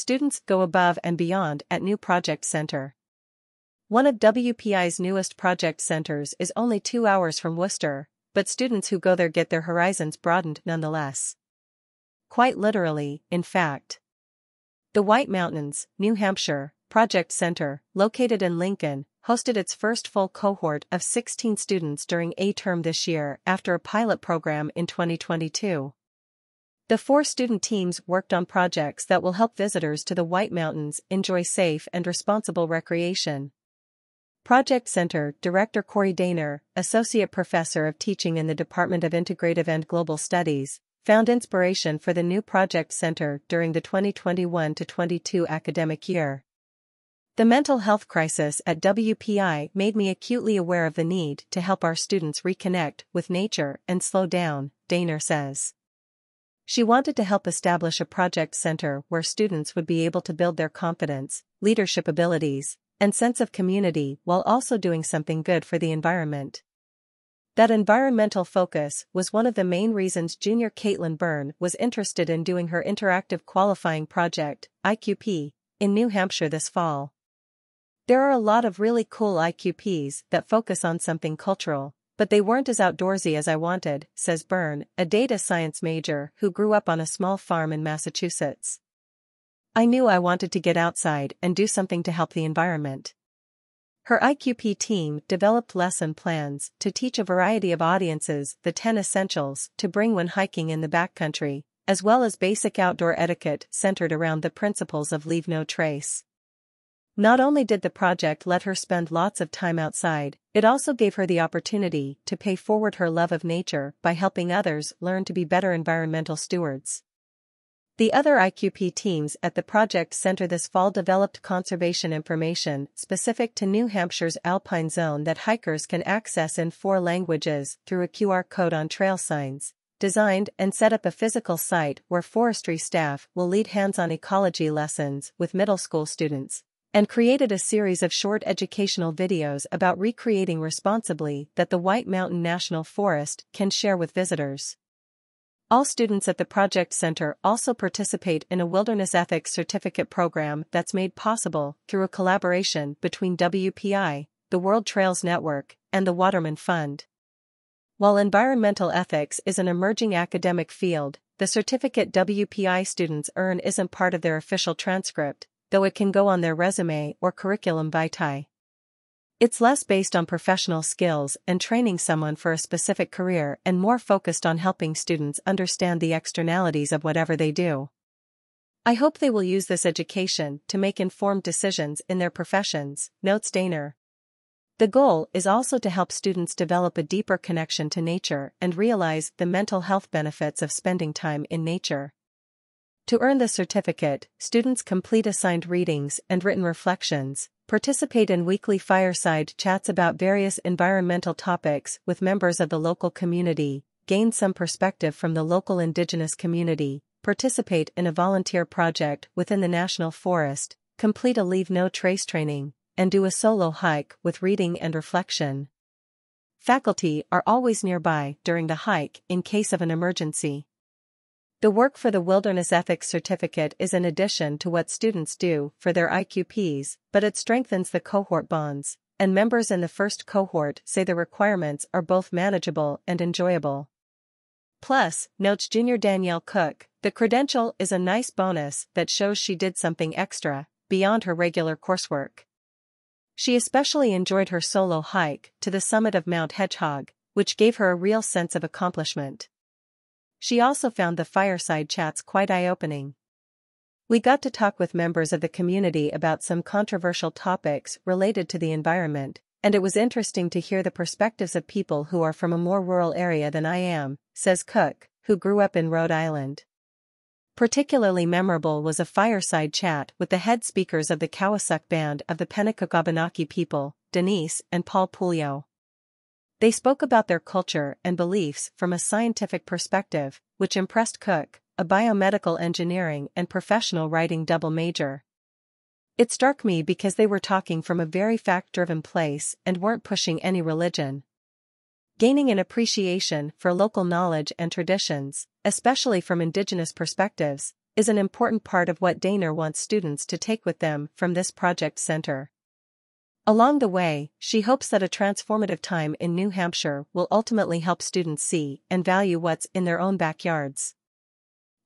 students go above and beyond at New Project Center. One of WPI's newest project centers is only two hours from Worcester, but students who go there get their horizons broadened nonetheless. Quite literally, in fact. The White Mountains, New Hampshire, Project Center, located in Lincoln, hosted its first full cohort of 16 students during A-Term this year after a pilot program in 2022. The four student teams worked on projects that will help visitors to the White Mountains enjoy safe and responsible recreation. Project Center Director Corey Dehner, Associate Professor of Teaching in the Department of Integrative and Global Studies, found inspiration for the new Project Center during the 2021-22 academic year. The mental health crisis at WPI made me acutely aware of the need to help our students reconnect with nature and slow down, Dehner says. She wanted to help establish a project center where students would be able to build their confidence, leadership abilities, and sense of community while also doing something good for the environment. That environmental focus was one of the main reasons junior Katelyn Beirne was interested in doing her interactive qualifying project, IQP, in New Hampshire this fall. There are a lot of really cool IQPs that focus on something cultural, but they weren't as outdoorsy as I wanted, says Beirne, a data science major who grew up on a small farm in Massachusetts. I knew I wanted to get outside and do something to help the environment. Her IQP team developed lesson plans to teach a variety of audiences the 10 essentials to bring when hiking in the backcountry, as well as basic outdoor etiquette centered around the principles of leave no trace. Not only did the project let her spend lots of time outside, it also gave her the opportunity to pay forward her love of nature by helping others learn to be better environmental stewards. The other IQP teams at the project center this fall developed conservation information specific to New Hampshire's alpine zone that hikers can access in four languages through a QR code on trail signs, designed and set up a physical site where forestry staff will lead hands-on ecology lessons with middle school students and created a series of short educational videos about recreating responsibly that the White Mountain National Forest can share with visitors. All students at the Project Center also participate in a Wilderness Ethics Certificate program that's made possible through a collaboration between WPI, the World Trails Network, and the Waterman Fund. While environmental ethics is an emerging academic field, the certificate WPI students earn isn't part of their official transcript, though it can go on their resume or curriculum vitae. It's less based on professional skills and training someone for a specific career and more focused on helping students understand the externalities of whatever they do. I hope they will use this education to make informed decisions in their professions, notes Dehner. The goal is also to help students develop a deeper connection to nature and realize the mental health benefits of spending time in nature. To earn the certificate, students complete assigned readings and written reflections, participate in weekly fireside chats about various environmental topics with members of the local community, gain some perspective from the local indigenous community, participate in a volunteer project within the National Forest, complete a Leave No Trace training, and do a solo hike with reading and reflection. Faculty are always nearby during the hike in case of an emergency. The work for the Wilderness Ethics Certificate is in addition to what students do for their IQPs, but it strengthens the cohort bonds, and members in the first cohort say the requirements are both manageable and enjoyable. Plus, notes junior Danielle Cook, the credential is a nice bonus that shows she did something extra, beyond her regular coursework. She especially enjoyed her solo hike to the summit of Mount Hedgehog, which gave her a real sense of accomplishment. She also found the fireside chats quite eye-opening. We got to talk with members of the community about some controversial topics related to the environment, and it was interesting to hear the perspectives of people who are from a more rural area than I am, says Cook, who grew up in Rhode Island. Particularly memorable was a fireside chat with the head speakers of the Cowasuck Band of the Pennacook Abenaki people, Denise and Paul Pouliot. They spoke about their culture and beliefs from a scientific perspective, which impressed Cook, a biomedical engineering and professional writing double major. It struck me because they were talking from a very fact-driven place and weren't pushing any religion. Gaining an appreciation for local knowledge and traditions, especially from indigenous perspectives, is an important part of what Dehner wants students to take with them from this project center. Along the way, she hopes that a transformative time in New Hampshire will ultimately help students see and value what's in their own backyards.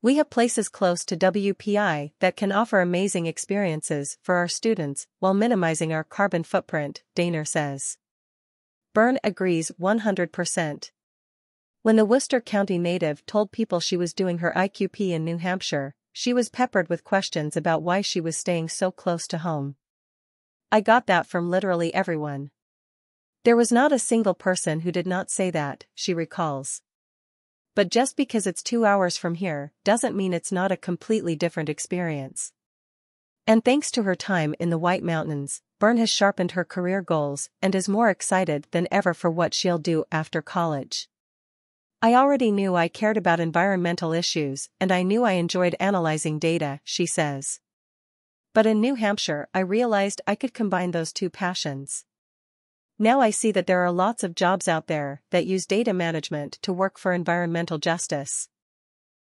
We have places close to WPI that can offer amazing experiences for our students while minimizing our carbon footprint, Dehner says. Beirne agrees 100%. When the Worcester County native told people she was doing her IQP in New Hampshire, she was peppered with questions about why she was staying so close to home. I got that from literally everyone. There was not a single person who did not say that, she recalls. But just because it's two hours from here, doesn't mean it's not a completely different experience. And thanks to her time in the White Mountains, Beirne has sharpened her career goals and is more excited than ever for what she'll do after college. I already knew I cared about environmental issues and I knew I enjoyed analyzing data, she says. But in New Hampshire I realized I could combine those two passions. Now I see that there are lots of jobs out there that use data management to work for environmental justice.